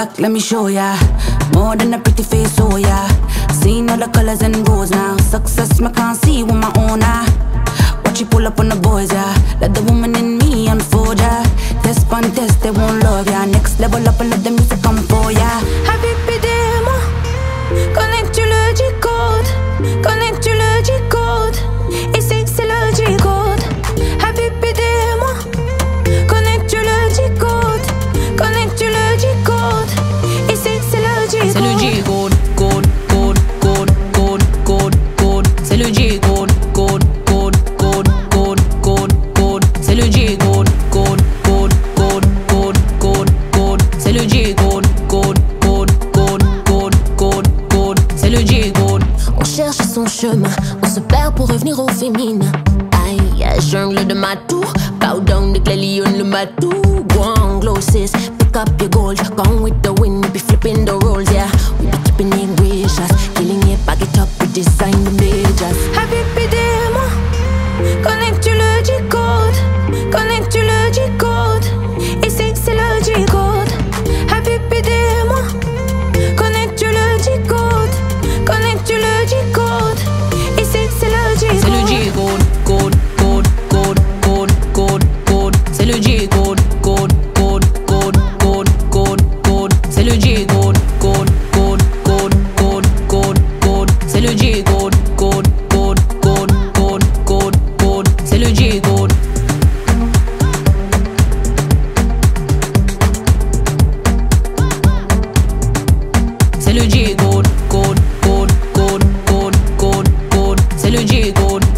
let me show ya. More than a pretty face, oh yeah. Seen all the colors and rows now. Success, I can't see with my own eye. Watch you pull up on the boys, le G-code, code, code, code, code, code, code. C'est le G-code, code, code, code, code, code, code. C'est le G-code, code, code, code, code, code, code. C'est le G-code. On cherche son chemin, on se perd pour revenir au féminin. Jungle de Matou, bow down de le Matou. Design c'est le j code Gold, Gold, Gold, Gold, Gold,